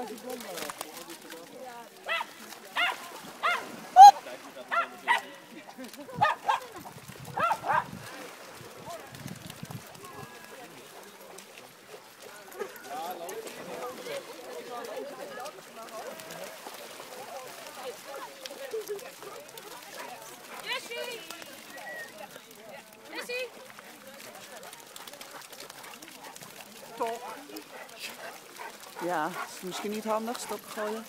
Ja, loop. Ja, is misschien niet handig. Stop gooien.